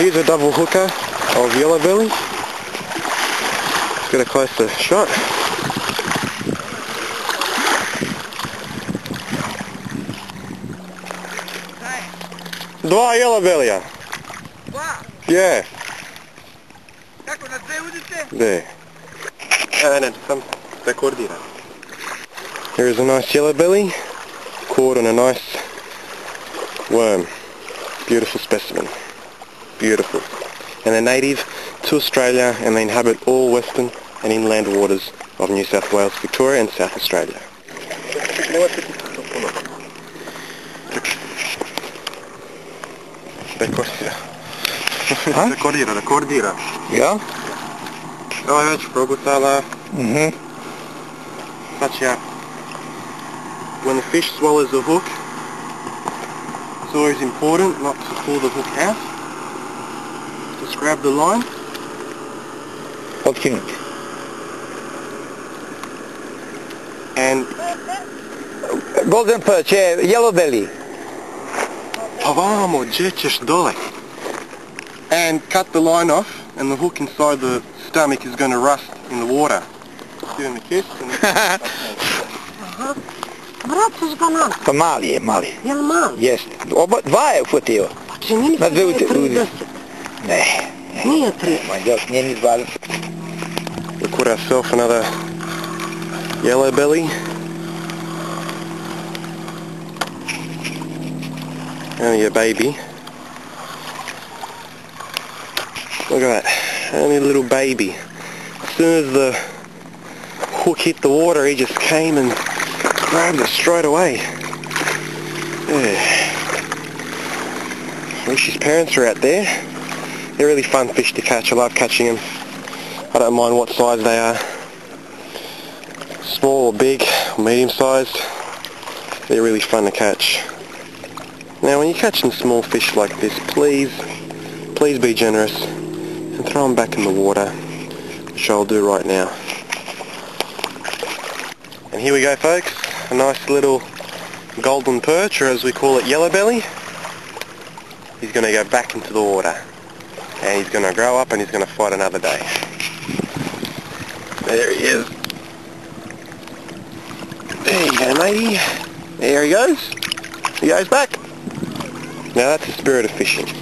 Here's a double hooker of yellow belly. Let's get a closer shot. Два yellowbelly. Два? Yeah, Kako, na dve udite? there. Ne, ne, sam rekordira. Here is a nice yellow belly caught on a nice worm. Beautiful specimen. Beautiful. And they're native to Australia and they inhabit all western and inland waters of New South Wales, Victoria and South Australia. Rekordira. A? Rekordira, rekordira. Ja? Ovo je već progutala. Mhm. Such out. When the fish swallows the hook, it's always important not to pull the hook out. Just grab the line. Otkinut. and Golden perch, eh, yellow belly. pa vamo, gdje ćeš dole. And cut the line off and the hook inside the stomach is going to rust in the water. Give him a kiss and Vracaš ga nam. Pa mali je, mali. Jel mal? Jest. Oba, dva je uhvatio. Pa čini mi Na se da je 30. Ne. Nije 30. Ma još nije ni 20. we caught ourselves another yellow belly. Only a baby. Look at that. Only a little baby. As soon as the hook hit the water, he just came and grabbed it straight away. Yeah. Wish his parents were out there. They're really fun fish to catch. I love catching them. I don't mind what size they are. Small or big, medium sized. They're really fun to catch. Now when you're catching small fish like this, please, please be generous and throw them back in the water, which I'll do right now. And here we go folks, a nice little golden perch, or as we call it yellow belly. He's going to go back into the water. And he's going to grow up and he's going to fight another day. There he is. There you go, matey. There he goes. He goes back. Now that's the spirit of fishing.